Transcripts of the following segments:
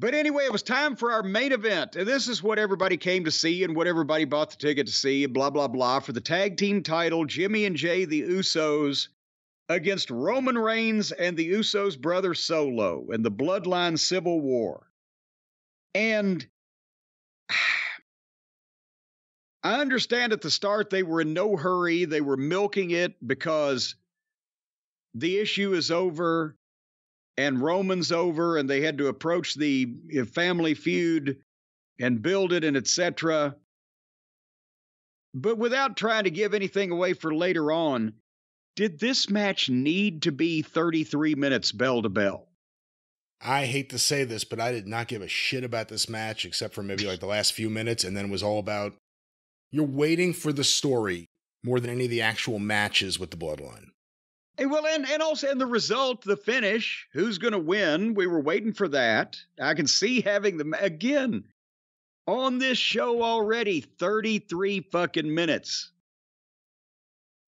But anyway, it was time for our main event. And this is what everybody came to see and what everybody bought the ticket to see, blah, blah, blah. For the tag team title, Jimmy and Jay, the Usos, against Roman Reigns and the Usos' brother Solo in the Bloodline Civil War. And I understand at the start they were in no hurry. They were milking it because the issue is over and Roman's over and they had to approach the uh, family feud and build it and etc. But without trying to give anything away for later on, did this match need to be 33 minutes bell to bell? I hate to say this, but I did not give a shit about this match except for maybe like the last few minutes, and then it was all about you're waiting for the story more than any of the actual matches with the bloodline. And well, and, and also, and the result, the finish, who's going to win? We were waiting for that. I can see having them again on this show already 33 fucking minutes.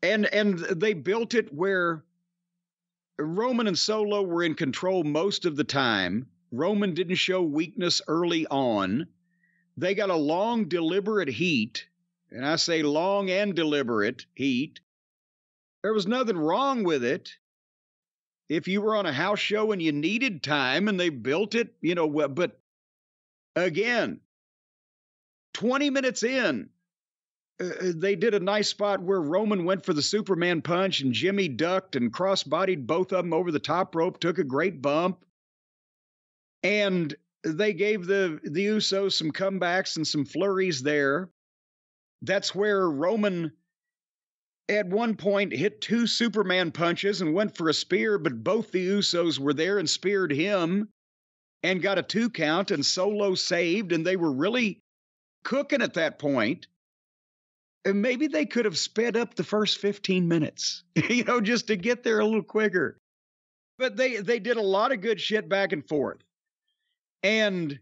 And and they built it where Roman and Solo were in control most of the time. Roman didn't show weakness early on. They got a long, deliberate heat, and I say long and deliberate heat there was nothing wrong with it. If you were on a house show and you needed time and they built it, you know, but again, 20 minutes in, uh, uh, they did a nice spot where Roman went for the Superman punch and Jimmy ducked and cross-bodied both of them over the top rope, took a great bump. And they gave the the Usos some comebacks and some flurries there. That's where Roman at one point hit two Superman punches and went for a spear, but both the Usos were there and speared him and got a two count and Solo saved, and they were really cooking at that point. And maybe they could have sped up the first 15 minutes, you know, just to get there a little quicker. But they they did a lot of good shit back and forth. And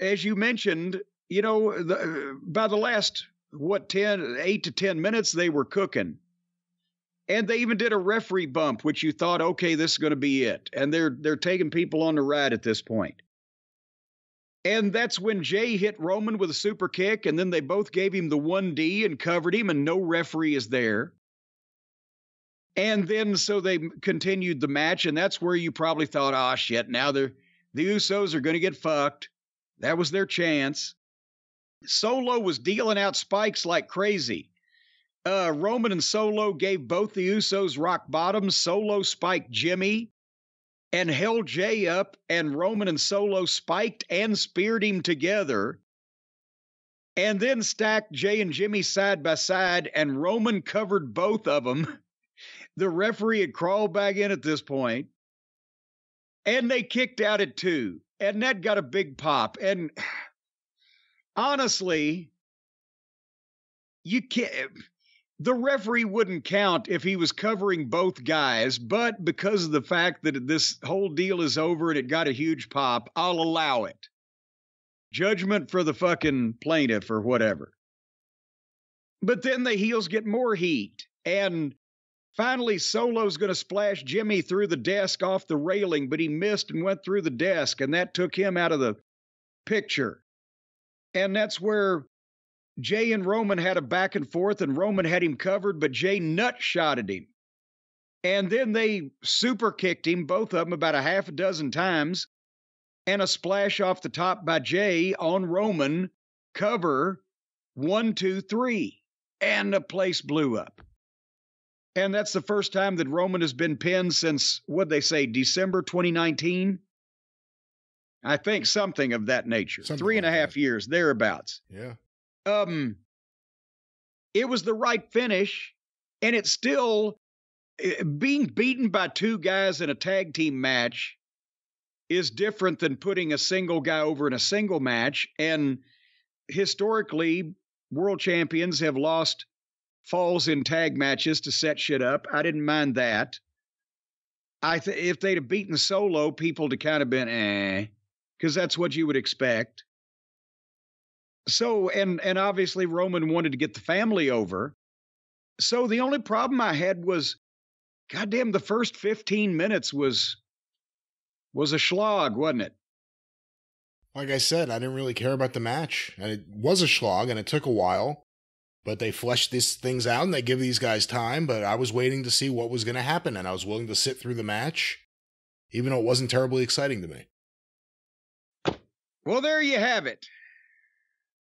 as you mentioned, you know, the, by the last what 10 8 to 10 minutes they were cooking. And they even did a referee bump which you thought okay this is going to be it. And they're they're taking people on the ride at this point. And that's when Jay hit Roman with a super kick and then they both gave him the 1D and covered him and no referee is there. And then so they continued the match and that's where you probably thought oh shit now they're the Usos are going to get fucked. That was their chance Solo was dealing out spikes like crazy. Uh, Roman and Solo gave both the Usos rock bottoms. Solo spiked Jimmy and held Jay up, and Roman and Solo spiked and speared him together. And then stacked Jay and Jimmy side by side, and Roman covered both of them. The referee had crawled back in at this point, and they kicked out at two, and that got a big pop. And honestly, you can't. The referee wouldn't count if he was covering both guys, but because of the fact that this whole deal is over and it got a huge pop, I'll allow it. Judgment for the fucking plaintiff or whatever. But then the heels get more heat. And finally, Solo's going to splash Jimmy through the desk off the railing, but he missed and went through the desk, and that took him out of the picture. And that's where Jay and Roman had a back and forth, and Roman had him covered, but Jay nut shotted him. And then they super kicked him, both of them, about a half a dozen times, and a splash off the top by Jay on Roman. Cover one, two, three. And the place blew up. And that's the first time that Roman has been pinned since, what they say, December 2019. I think something of that nature. Something Three and like a half that. years, thereabouts. Yeah. Um, it was the right finish, and it's still eh, being beaten by two guys in a tag team match is different than putting a single guy over in a single match. And historically, world champions have lost falls in tag matches to set shit up. I didn't mind that. I th- if they'd have beaten solo, people to kind of been eh because that's what you would expect. So, and and obviously Roman wanted to get the family over. So the only problem I had was, goddamn, the first 15 minutes was was a slog, wasn't it? Like I said, I didn't really care about the match, and it was a slog, and it took a while. But they flesh these things out, and they give these guys time. But I was waiting to see what was going to happen, and I was willing to sit through the match, even though it wasn't terribly exciting to me. Well, there you have it.